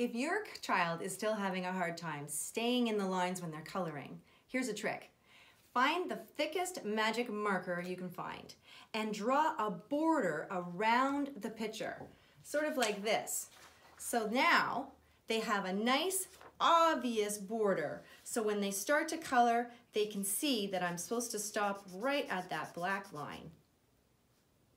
If your child is still having a hard time staying in the lines when they're coloring, here's a trick. Find the thickest magic marker you can find and draw a border around the picture, sort of like this. So now they have a nice obvious border. So when they start to color, they can see that I'm supposed to stop right at that black line.